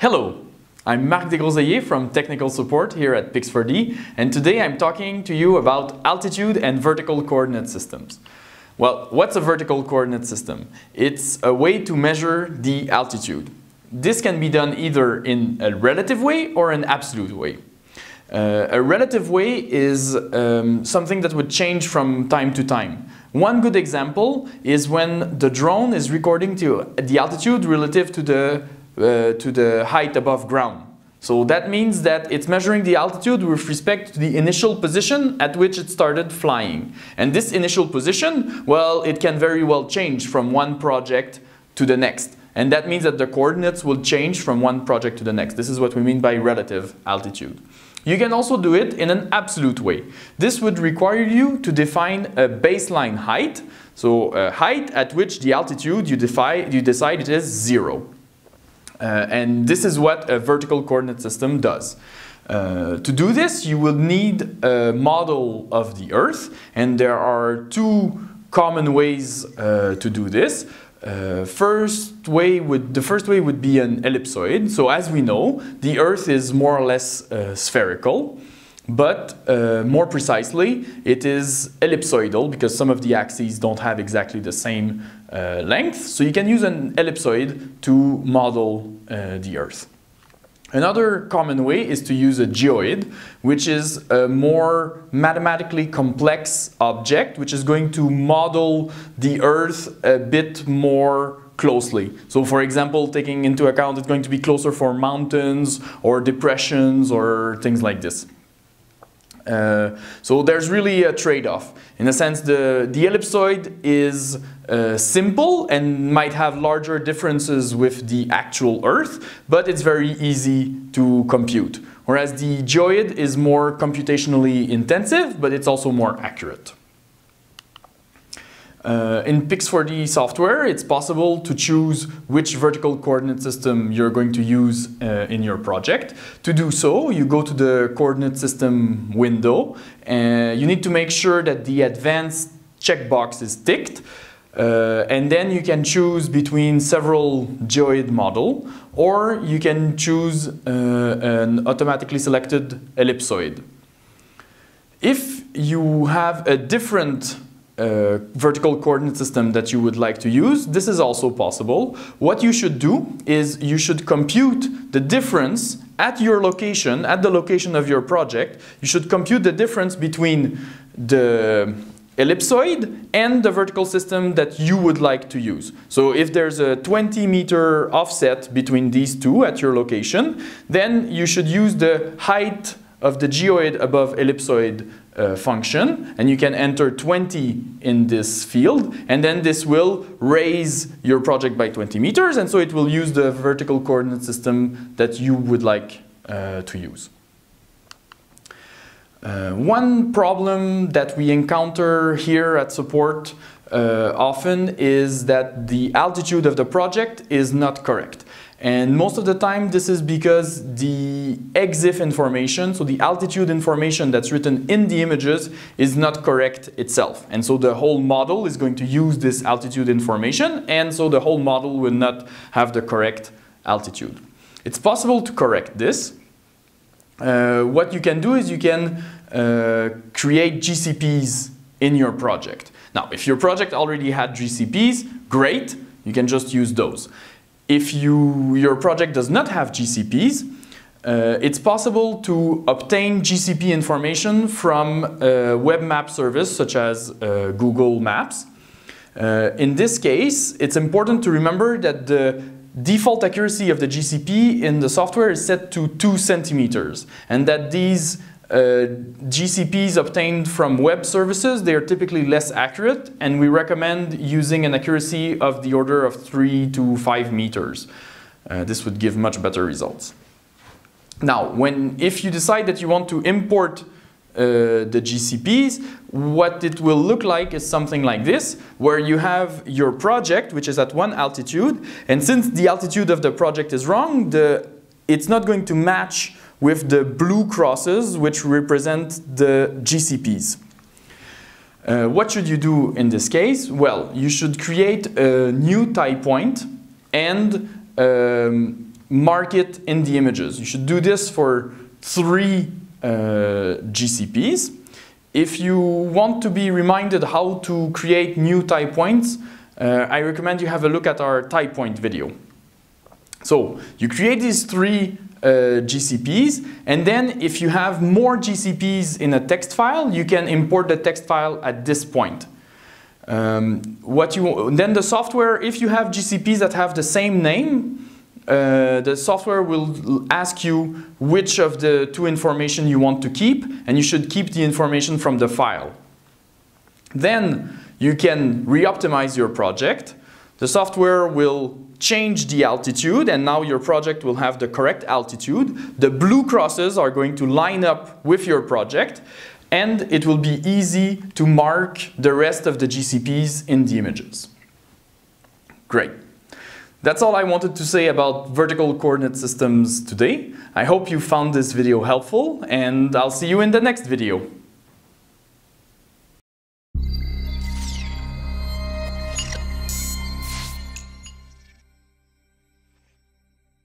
Hello, I'm Marc Desgroseilliers from Technical Support here at Pix4D, and today I'm talking to you about altitude and vertical coordinate systems. Well, what's a vertical coordinate system? It's a way to measure the altitude. This can be done either in a relative way or an absolute way. Uh, a relative way is um, something that would change from time to time. One good example is when the drone is recording to the altitude relative to the uh, to the height above ground. So that means that it's measuring the altitude with respect to the initial position at which it started flying. And this initial position, well, it can very well change from one project to the next. And that means that the coordinates will change from one project to the next. This is what we mean by relative altitude. You can also do it in an absolute way. This would require you to define a baseline height, so a height at which the altitude you, you decide it is zero. Uh, and this is what a vertical coordinate system does. Uh, to do this, you will need a model of the Earth, and there are two common ways uh, to do this. Uh, first way would the first way would be an ellipsoid. So as we know, the Earth is more or less uh, spherical, but uh, more precisely, it is ellipsoidal because some of the axes don't have exactly the same uh, length. So you can use an ellipsoid to model uh, the Earth. Another common way is to use a geoid, which is a more mathematically complex object, which is going to model the Earth a bit more closely. So for example, taking into account it's going to be closer for mountains or depressions or things like this. Uh, so there's really a trade-off. In a sense, the, the ellipsoid is uh, simple and might have larger differences with the actual Earth, but it's very easy to compute. Whereas the geoid is more computationally intensive, but it's also more accurate. Uh, in Pix4D software, it's possible to choose which vertical coordinate system you're going to use uh, in your project. To do so, you go to the coordinate system window. and you need to make sure that the advanced checkbox is ticked. Uh, and then you can choose between several geoid model, or you can choose uh, an automatically selected ellipsoid. If you have a different uh, vertical coordinate system that you would like to use, this is also possible. What you should do is you should compute the difference at your location, at the location of your project. You should compute the difference between the ellipsoid and the vertical system that you would like to use. So if there's a 20 meter offset between these two at your location, then you should use the height of the geoid above ellipsoid uh, function and you can enter 20 in this field and then this will raise your project by 20 meters and so it will use the vertical coordinate system that you would like uh, to use. Uh, one problem that we encounter here at support uh, often is that the altitude of the project is not correct. And most of the time this is because the EXIF information, so the altitude information that's written in the images is not correct itself. And so the whole model is going to use this altitude information and so the whole model will not have the correct altitude. It's possible to correct this. Uh, what you can do is you can uh, create GCPs in your project. Now, if your project already had GCPs, great, you can just use those. If you, your project does not have GCPs, uh, it's possible to obtain GCP information from a web map service such as uh, Google Maps. Uh, in this case, it's important to remember that the default accuracy of the GCP in the software is set to two centimeters and that these uh, GCPs obtained from web services, they are typically less accurate and we recommend using an accuracy of the order of 3 to 5 meters. Uh, this would give much better results. Now, when, if you decide that you want to import uh, the GCPs, what it will look like is something like this, where you have your project, which is at one altitude, and since the altitude of the project is wrong, the, it's not going to match with the blue crosses which represent the GCPs. Uh, what should you do in this case? Well, you should create a new tie point and um, mark it in the images. You should do this for three uh, GCPs. If you want to be reminded how to create new tie points, uh, I recommend you have a look at our tie point video. So you create these three uh, GCPs, and then if you have more GCPs in a text file, you can import the text file at this point. Um, what you then the software, if you have GCPs that have the same name, uh, the software will ask you which of the two information you want to keep, and you should keep the information from the file. Then you can re-optimize your project. The software will change the altitude, and now your project will have the correct altitude. The blue crosses are going to line up with your project, and it will be easy to mark the rest of the GCPs in the images. Great. That's all I wanted to say about vertical coordinate systems today. I hope you found this video helpful and I'll see you in the next video.